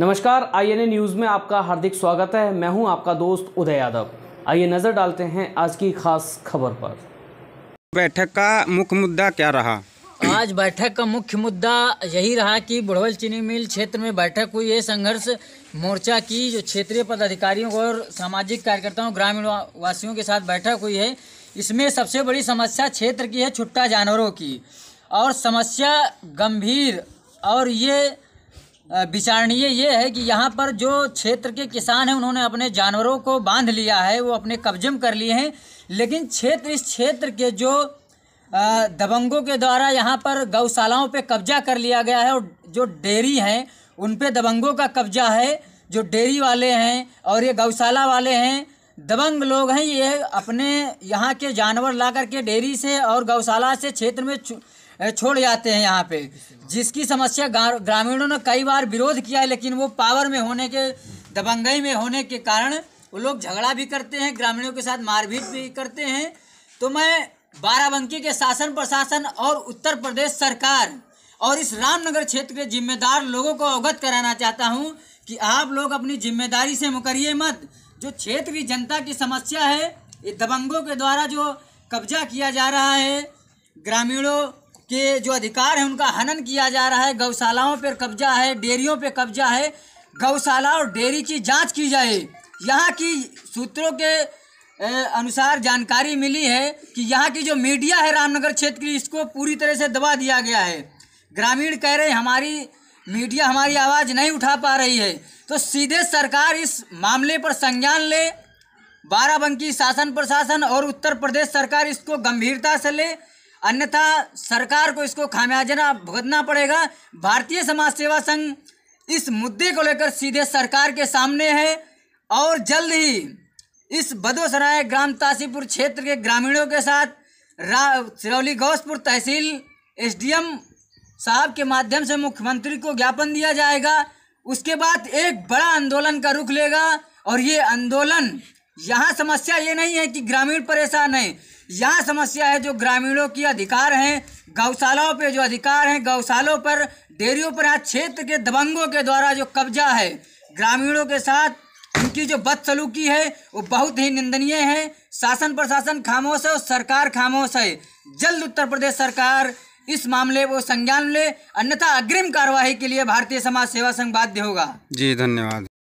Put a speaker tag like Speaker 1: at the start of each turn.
Speaker 1: नमस्कार INA news में आपका हार्दिक स्वागत है। मैं हूँ आपका दोस्त उदय यादव। आइए नज़र डालते हैं आज की खास खबर पर।
Speaker 2: बैठक का मुख्य मुद्दा क्या रहा?
Speaker 3: आज बैठक का मुख्य मुद्दा यही रहा कि बुढ़वल चीनी मिल क्षेत्र में बैठक हुई है। संघर्ष मोर्चा की जो क्षेत्रीय पदाधिकारियों और सामाजिक कार्यकर्ताओं ग्रामीण वासियों के साथ बैठक हुई है। इसमें सबसे बड़ी समस्या क्षेत्र की है छुट्टा जानवरों की। और समस्या गंभीर और ये विचारणीय ये है कि यहाँ पर जो क्षेत्र के किसान हैं, उन्होंने अपने जानवरों को बाँध लिया है, वो अपने कब्जे में कर लिए हैं। लेकिन क्षेत्र, इस क्षेत्र के जो दबंगों के द्वारा यहाँ पर गौशालाओं पे कब्जा कर लिया गया है और जो डेयरी हैं, उन पे दबंगों का कब्जा है। जो डेयरी वाले हैं और ये गौशाला वाले हैं, दबंग लोग हैं, ये अपने यहाँ के जानवर ला करके डेयरी से और गौशाला से क्षेत्र में छोड़ जाते हैं यहाँ पे। जिसकी समस्या ग्रामीणों ने कई बार विरोध किया है लेकिन वो पावर में होने के, दबंगई में होने के कारण वो लोग झगड़ा भी करते हैं, ग्रामीणों के साथ मारपीट भी करते हैं। तो मैं बाराबंकी के शासन प्रशासन और उत्तर प्रदेश सरकार और इस रामनगर क्षेत्र के जिम्मेदार लोगों को अवगत कराना चाहता हूँ कि आप लोग अपनी ज़िम्मेदारी से मुकरिए मत। जो क्षेत्र की जनता की समस्या है, ये दबंगों के द्वारा जो कब्जा किया जा रहा है, ग्रामीणों के जो अधिकार है उनका हनन किया जा रहा है। गौशालाओं पर कब्जा है, डेयरियों पर कब्जा है। गौशाला और डेयरी की जाँच की जाए। यहाँ की सूत्रों के अनुसार जानकारी मिली है कि यहाँ की जो मीडिया है रामनगर क्षेत्र की, इसको पूरी तरह से दबा दिया गया है। ग्रामीण कह रहे हमारी मीडिया हमारी आवाज़ नहीं उठा पा रही है। तो सीधे सरकार इस मामले पर संज्ञान ले, बाराबंकी शासन प्रशासन और उत्तर प्रदेश सरकार इसको गंभीरता से ले अन्यथा सरकार को इसको खामियाजना भुगतना पड़ेगा। भारतीय समाज सेवा संघ इस मुद्दे को लेकर सीधे सरकार के सामने है और जल्द ही इस बदोसराय ग्राम तासीपुर क्षेत्र के ग्रामीणों के साथ सिरौली गौसपुर तहसील एसडीएम साहब के माध्यम से मुख्यमंत्री को ज्ञापन दिया जाएगा। उसके बाद एक बड़ा आंदोलन का रुख लेगा और ये आंदोलन यहाँ समस्या ये नहीं है कि ग्रामीण परेशान है। यहाँ समस्या है जो ग्रामीणों की अधिकार हैं, गौशालाओं पे जो अधिकार हैं गौशालों पर, डेयरियों पर, यहाँ क्षेत्र के दबंगों के द्वारा जो कब्जा है, ग्रामीणों के साथ उनकी जो बदसलूकी है, वो बहुत ही निंदनीय है। शासन प्रशासन खामोश है और सरकार खामोश है। जल्द उत्तर प्रदेश सरकार इस मामले को संज्ञान ले, अन्यथा अग्रिम कार्यवाही के लिए भारतीय समाज सेवा संघ बाध्य होगा।
Speaker 2: जी, धन्यवाद।